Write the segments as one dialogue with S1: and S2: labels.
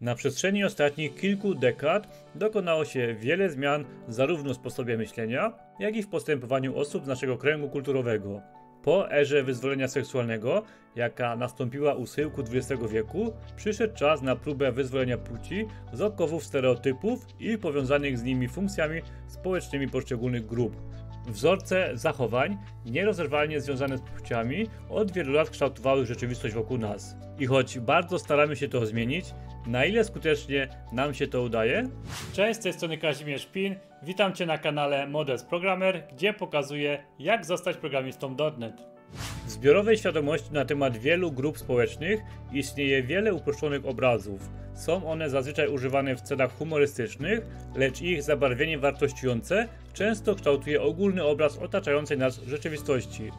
S1: Na przestrzeni ostatnich kilku dekad dokonało się wiele zmian zarówno w sposobie myślenia, jak i w postępowaniu osób z naszego kręgu kulturowego. Po erze wyzwolenia seksualnego, jaka nastąpiła u schyłku XX wieku, przyszedł czas na próbę wyzwolenia płci z okowów stereotypów i powiązanych z nimi funkcjami społecznymi poszczególnych grup. Wzorce zachowań nierozerwalnie związane z płciami od wielu lat kształtowały rzeczywistość wokół nas. I choć bardzo staramy się to zmienić, na ile skutecznie nam się to udaje? Cześć, z tej strony Kazimierz Pin. Witam Cię na kanale Models Programmer, gdzie pokazuję jak zostać programistą .NET. W zbiorowej świadomości na temat wielu grup społecznych istnieje wiele uproszczonych obrazów. Są one zazwyczaj używane w celach humorystycznych, lecz ich zabarwienie wartościujące często kształtuje ogólny obraz otaczającej nas rzeczywistości.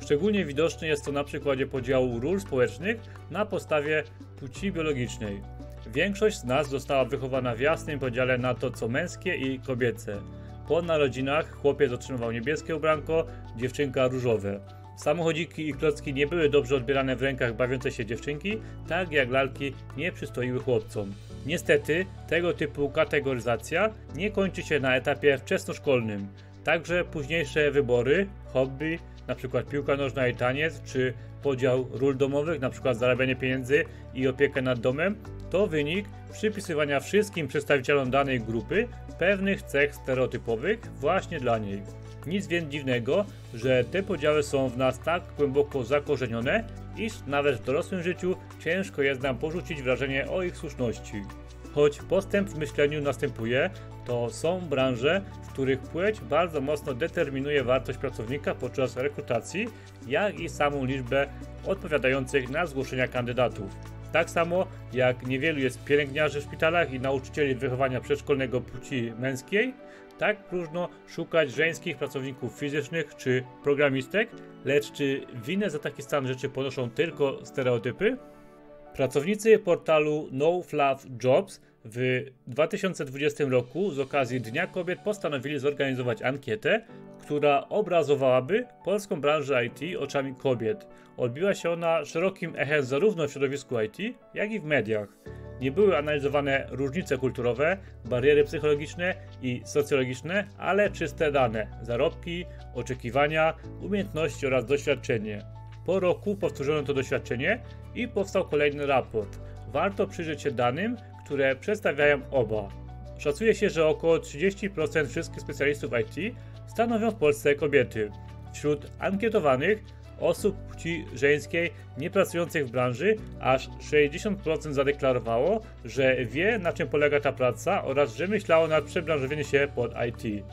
S1: Szczególnie widoczne jest to na przykładzie podziału ról społecznych na podstawie płci biologicznej. Większość z nas została wychowana w jasnym podziale na to, co męskie i kobiece. Po narodzinach chłopiec otrzymywał niebieskie ubranko, dziewczynka różowe. Samochodziki i klocki nie były dobrze odbierane w rękach bawiące się dziewczynki, tak jak lalki nie przystoiły chłopcom. Niestety, tego typu kategoryzacja nie kończy się na etapie wczesnoszkolnym. Także późniejsze wybory, hobby, np. piłka nożna i taniec, czy podział ról domowych, np. zarabianie pieniędzy i opiekę nad domem, to wynik przypisywania wszystkim przedstawicielom danej grupy pewnych cech stereotypowych właśnie dla niej. Nic więc dziwnego, że te podziały są w nas tak głęboko zakorzenione, iż nawet w dorosłym życiu ciężko jest nam porzucić wrażenie o ich słuszności. Choć postęp w myśleniu następuje, to są branże, w których płeć bardzo mocno determinuje wartość pracownika podczas rekrutacji, jak i samą liczbę odpowiadających na zgłoszenia kandydatów. Tak samo jak niewielu jest pielęgniarzy w szpitalach i nauczycieli wychowania przedszkolnego płci męskiej, tak próżno szukać żeńskich pracowników fizycznych czy programistek, lecz czy winę za taki stan rzeczy ponoszą tylko stereotypy? Pracownicy portalu No Fluff Jobs w 2020 roku z okazji Dnia Kobiet postanowili zorganizować ankietę, która obrazowałaby polską branżę IT oczami kobiet. Odbiła się ona szerokim echem zarówno w środowisku IT, jak i w mediach. Nie były analizowane różnice kulturowe, bariery psychologiczne i socjologiczne, ale czyste dane, zarobki, oczekiwania, umiejętności oraz doświadczenie. Po roku powtórzono to doświadczenie i powstał kolejny raport. Warto przyjrzeć się danym, które przedstawiają oba. Szacuje się, że około 30% wszystkich specjalistów IT stanowią w Polsce kobiety. Wśród ankietowanych osób płci żeńskiej niepracujących w branży aż 60% zadeklarowało, że wie na czym polega ta praca oraz że myślało nad przebranżowieniem się pod IT.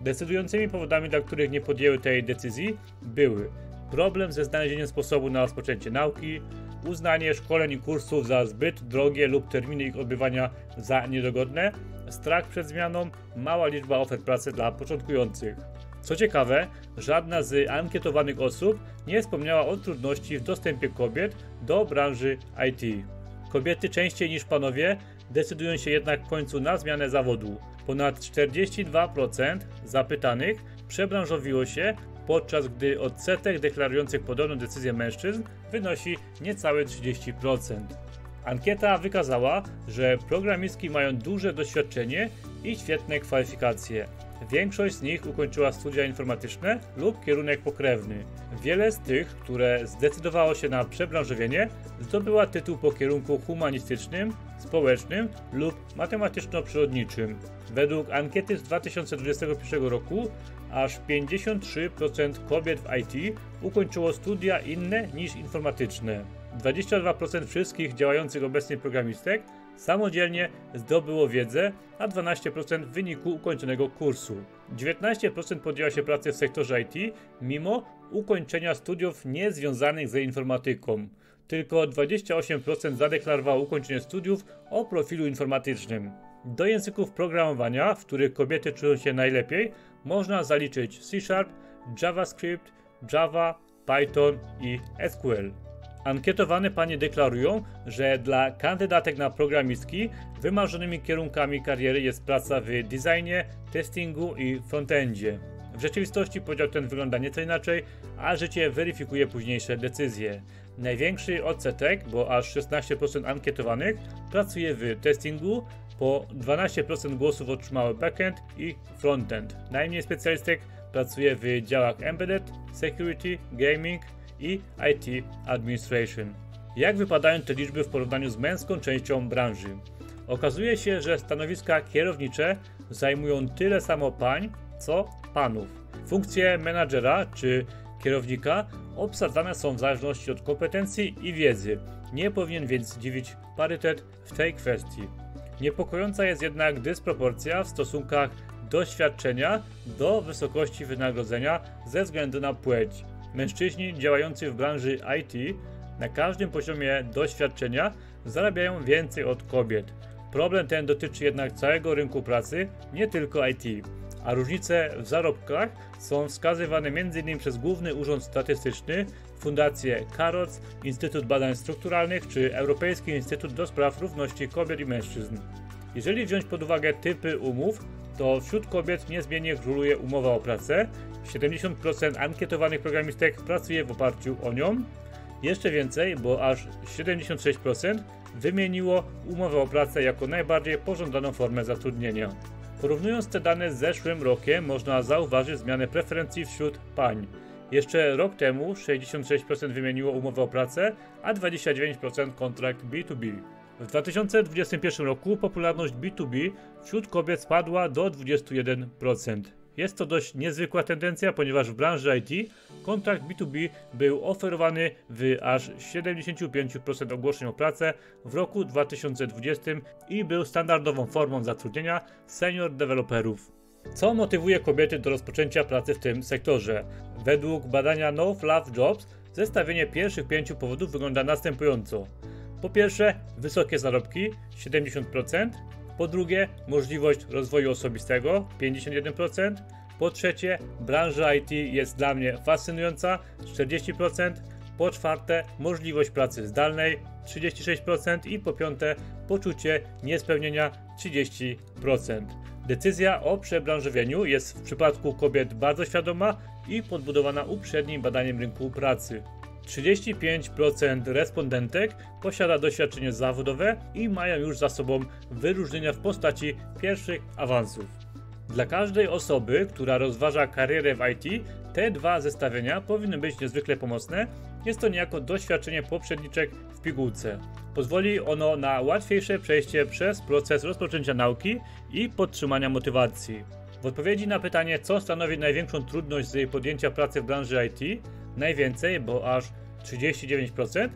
S1: Decydującymi powodami, dla których nie podjęły tej decyzji były problem ze znalezieniem sposobu na rozpoczęcie nauki, uznanie szkoleń i kursów za zbyt drogie lub terminy ich odbywania za niedogodne, strach przed zmianą, mała liczba ofert pracy dla początkujących. Co ciekawe, żadna z ankietowanych osób nie wspomniała o trudności w dostępie kobiet do branży IT. Kobiety częściej niż panowie decydują się jednak w końcu na zmianę zawodu. Ponad 42% zapytanych przebranżowiło się, podczas gdy odsetek deklarujących podobną decyzję mężczyzn wynosi niecałe 30%. Ankieta wykazała, że programistki mają duże doświadczenie i świetne kwalifikacje. Większość z nich ukończyła studia informatyczne lub kierunek pokrewny. Wiele z tych, które zdecydowało się na przebranżowienie, zdobyła tytuł po kierunku humanistycznym, społecznym lub matematyczno-przyrodniczym. Według ankiety z 2021 roku aż 53% kobiet w IT ukończyło studia inne niż informatyczne. 22% wszystkich działających obecnie programistek samodzielnie zdobyło wiedzę, a 12% w wyniku ukończonego kursu. 19% podjęła się pracy w sektorze IT mimo ukończenia studiów niezwiązanych ze informatyką. Tylko 28% zadeklarowało ukończenie studiów o profilu informatycznym. Do języków programowania, w których kobiety czują się najlepiej, można zaliczyć C Sharp, JavaScript, Java, Python i SQL. Ankietowane panie deklarują, że dla kandydatek na programistki wymarzonymi kierunkami kariery jest praca w designie, testingu i frontendzie. W rzeczywistości podział ten wygląda nieco inaczej, a życie weryfikuje późniejsze decyzje. Największy odsetek, bo aż 16% ankietowanych, pracuje w testingu, po 12% głosów otrzymały backend i frontend. Najmniej specjalistek pracuje w działach embedded, security, gaming i IT administration. Jak wypadają te liczby w porównaniu z męską częścią branży? Okazuje się, że stanowiska kierownicze zajmują tyle samo pań, co panów. Funkcje menadżera czy kierownika obsadzane są w zależności od kompetencji i wiedzy. Nie powinien więc dziwić parytet w tej kwestii. Niepokojąca jest jednak dysproporcja w stosunkach doświadczenia do wysokości wynagrodzenia ze względu na płeć. Mężczyźni działający w branży IT na każdym poziomie doświadczenia zarabiają więcej od kobiet. Problem ten dotyczy jednak całego rynku pracy, nie tylko IT, a różnice w zarobkach są wskazywane m.in. przez Główny Urząd Statystyczny, Fundację Karoc, Instytut Badań Strukturalnych czy Europejski Instytut do Spraw Równości Kobiet i Mężczyzn. Jeżeli wziąć pod uwagę typy umów, to wśród kobiet niezmiennie króluje umowa o pracę. 70% ankietowanych programistek pracuje w oparciu o nią. Jeszcze więcej, bo aż 76% wymieniło umowę o pracę jako najbardziej pożądaną formę zatrudnienia. Porównując te dane z zeszłym rokiem, można zauważyć zmianę preferencji wśród pań. Jeszcze rok temu 66% wymieniło umowę o pracę, a 29% kontrakt B2B. W 2021 roku popularność B2B wśród kobiet spadła do 21%. Jest to dość niezwykła tendencja, ponieważ w branży IT kontrakt B2B był oferowany w aż 75% ogłoszeń o pracę w roku 2020 i był standardową formą zatrudnienia senior deweloperów. Co motywuje kobiety do rozpoczęcia pracy w tym sektorze? Według badania No Fluff Jobs zestawienie pierwszych pięciu powodów wygląda następująco. Po pierwsze, wysokie zarobki 70%, po drugie, możliwość rozwoju osobistego 51%, po trzecie, branża IT jest dla mnie fascynująca 40%, po czwarte, możliwość pracy zdalnej 36% i po piąte, poczucie niespełnienia 30%. Decyzja o przebranżowieniu jest w przypadku kobiet bardzo świadoma i podbudowana uprzednim badaniem rynku pracy. 35% respondentek posiada doświadczenie zawodowe i mają już za sobą wyróżnienia w postaci pierwszych awansów. Dla każdej osoby, która rozważa karierę w IT, te dwa zestawienia powinny być niezwykle pomocne. Jest to niejako doświadczenie poprzedniczek w pigułce. Pozwoli ono na łatwiejsze przejście przez proces rozpoczęcia nauki i podtrzymania motywacji. W odpowiedzi na pytanie, co stanowi największą trudność z podjęcia pracy w branży IT, najwięcej, bo aż 39%,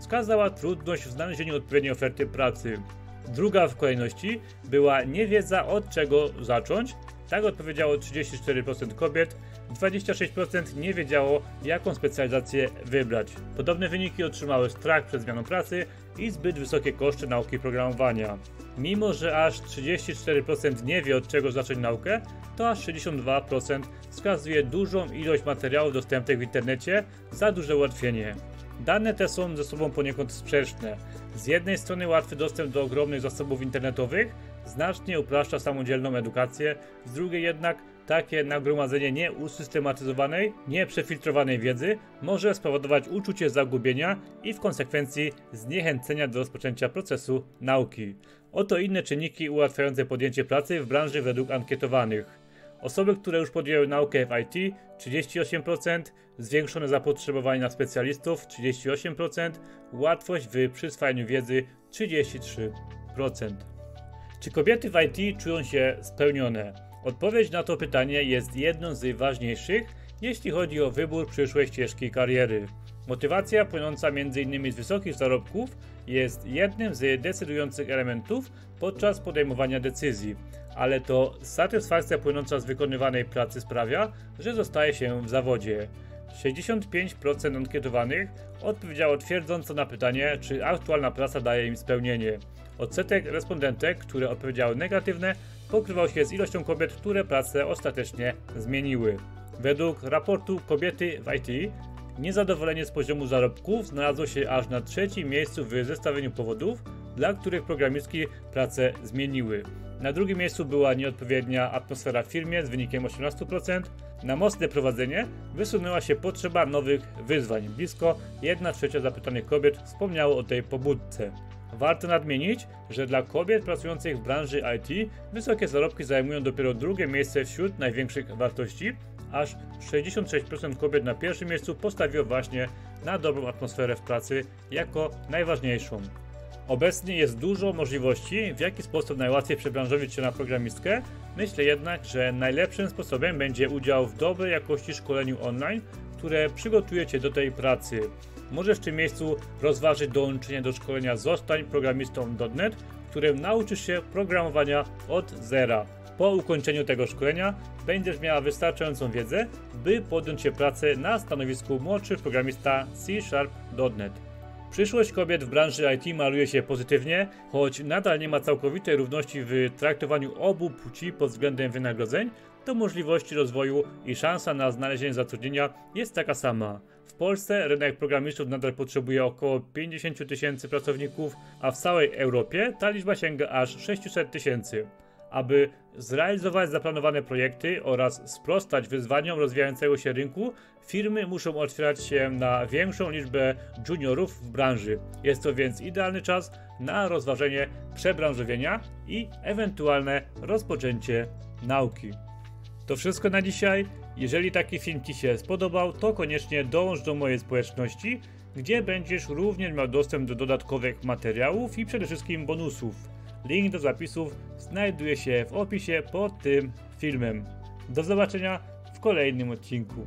S1: wskazała trudność w znalezieniu odpowiedniej oferty pracy. Druga w kolejności była niewiedza od czego zacząć. Tak odpowiedziało 34% kobiet, 26% nie wiedziało jaką specjalizację wybrać. Podobne wyniki otrzymały strach przed zmianą pracy i zbyt wysokie koszty nauki programowania. Mimo, że aż 34% nie wie od czego zacząć naukę, to aż 62% wskazuje dużą ilość materiałów dostępnych w internecie za duże ułatwienie. Dane te są ze sobą poniekąd sprzeczne. Z jednej strony łatwy dostęp do ogromnych zasobów internetowych znacznie upraszcza samodzielną edukację, z drugiej jednak takie nagromadzenie nieusystematyzowanej, nieprzefiltrowanej wiedzy może spowodować uczucie zagubienia i w konsekwencji zniechęcenia do rozpoczęcia procesu nauki. Oto inne czynniki ułatwiające podjęcie pracy w branży według ankietowanych. Osoby, które już podjęły naukę w IT 38%, zwiększone zapotrzebowanie na specjalistów 38%, łatwość w przyswajaniu wiedzy 33%. Czy kobiety w IT czują się spełnione? Odpowiedź na to pytanie jest jedną z najważniejszych, jeśli chodzi o wybór przyszłej ścieżki kariery. Motywacja płynąca m.in. z wysokich zarobków jest jednym z decydujących elementów podczas podejmowania decyzji, ale to satysfakcja płynąca z wykonywanej pracy sprawia, że zostaje się w zawodzie. 65% ankietowanych odpowiedziało twierdząco na pytanie, czy aktualna praca daje im spełnienie. Odsetek respondentek, które odpowiedziały negatywne, pokrywał się z ilością kobiet, które pracę ostatecznie zmieniły. Według raportu Kobiety w IT Niezadowolenie z poziomu zarobków znalazło się aż na trzecim miejscu w zestawieniu powodów, dla których programistki pracę zmieniły.
S2: Na drugim miejscu była nieodpowiednia atmosfera w firmie z wynikiem 18%. Na mocne prowadzenie wysunęła się potrzeba nowych wyzwań. Blisko 1 trzecia zapytanych kobiet wspomniało o tej pobudce. Warto nadmienić, że dla kobiet pracujących w branży IT wysokie zarobki zajmują dopiero drugie miejsce wśród największych wartości, aż 66% kobiet na pierwszym miejscu postawiło właśnie na dobrą atmosferę w pracy jako najważniejszą. Obecnie jest dużo możliwości, w jaki sposób najłatwiej przebranżowić się na programistkę. Myślę jednak, że najlepszym sposobem będzie udział w dobrej jakości szkoleniu online, które przygotuje Cię do tej pracy. Możesz w tym miejscu rozważyć dołączenie do szkolenia Zostań programistą .NET, w którym nauczysz się programowania od zera. Po ukończeniu tego szkolenia będziesz miała wystarczającą wiedzę, by podjąć się pracy na stanowisku młodszy programista C-Sharp.NET. Przyszłość kobiet w branży IT maluje się pozytywnie, choć nadal nie ma całkowitej równości w traktowaniu obu płci pod względem wynagrodzeń, to możliwości rozwoju i szansa na znalezienie zatrudnienia jest taka sama. W Polsce rynek programistów nadal potrzebuje około 50 tysięcy pracowników, a w całej Europie ta liczba sięga aż 600 tysięcy. Aby zrealizować zaplanowane projekty oraz sprostać wyzwaniom rozwijającego się rynku, firmy muszą otwierać się na większą liczbę juniorów w branży. Jest to więc idealny czas na rozważenie przebranżowienia i ewentualne rozpoczęcie nauki. To wszystko na dzisiaj. Jeżeli taki film Ci się spodobał, to koniecznie dołącz do mojej społeczności, gdzie będziesz również miał dostęp do dodatkowych materiałów i przede wszystkim bonusów. Link do zapisów znajduje się w opisie pod tym filmem. Do zobaczenia w kolejnym odcinku.